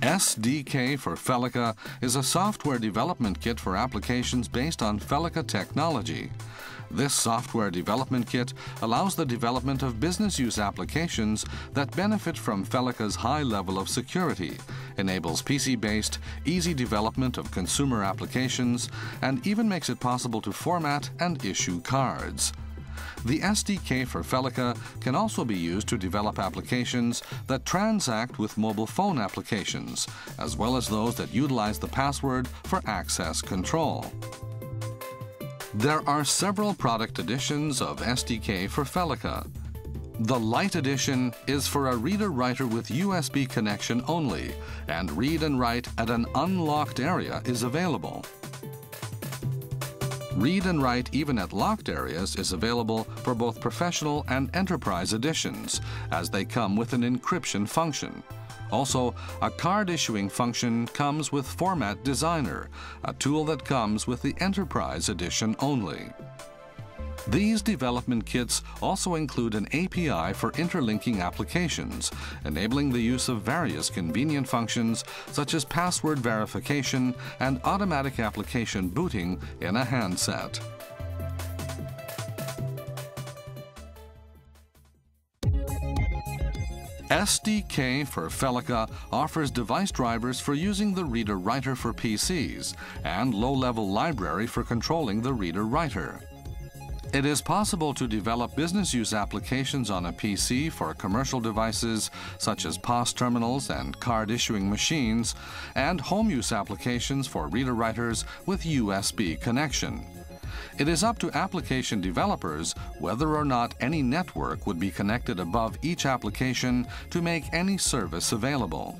SDK for Felica is a software development kit for applications based on Felica technology. This software development kit allows the development of business use applications that benefit from Felica's high level of security, enables PC-based, easy development of consumer applications, and even makes it possible to format and issue cards. The SDK for Felica can also be used to develop applications that transact with mobile phone applications, as well as those that utilize the password for access control. There are several product editions of SDK for Felica. The Light Edition is for a reader-writer with USB connection only, and read and write at an unlocked area is available. Read and Write even at locked areas is available for both professional and enterprise editions, as they come with an encryption function. Also, a card issuing function comes with Format Designer, a tool that comes with the Enterprise Edition only. These development kits also include an API for interlinking applications, enabling the use of various convenient functions such as password verification and automatic application booting in a handset. SDK for Felica offers device drivers for using the reader-writer for PCs and low-level library for controlling the reader-writer. It is possible to develop business use applications on a PC for commercial devices such as POS terminals and card issuing machines, and home use applications for reader writers with USB connection. It is up to application developers whether or not any network would be connected above each application to make any service available.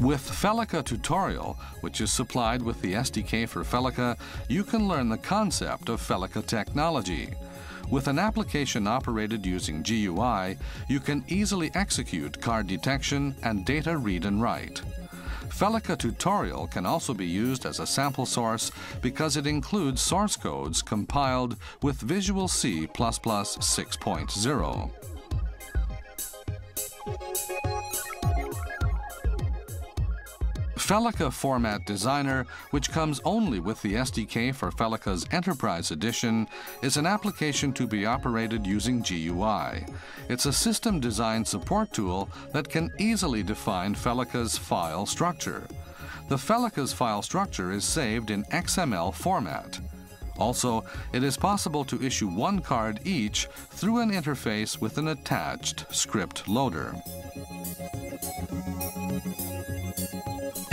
With Felica Tutorial, which is supplied with the SDK for Felica, you can learn the concept of Felica technology. With an application operated using GUI, you can easily execute card detection and data read and write. Felica Tutorial can also be used as a sample source because it includes source codes compiled with Visual C++ 6.0. Felica Format Designer, which comes only with the SDK for Felica's Enterprise Edition, is an application to be operated using GUI. It's a system design support tool that can easily define Felica's file structure. The Felica's file structure is saved in XML format. Also, it is possible to issue one card each through an interface with an attached script loader.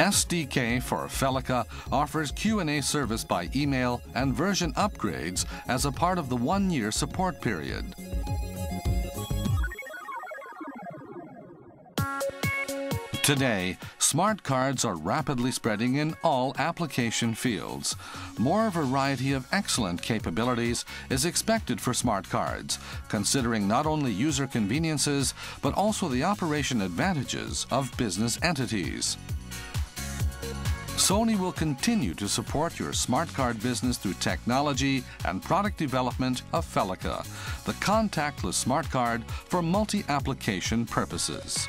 SDK for Felica offers Q&A service by email and version upgrades as a part of the one-year support period. Today, smart cards are rapidly spreading in all application fields. More variety of excellent capabilities is expected for smart cards, considering not only user conveniences, but also the operation advantages of business entities. Sony will continue to support your smart card business through technology and product development of Felica, the contactless smart card for multi-application purposes.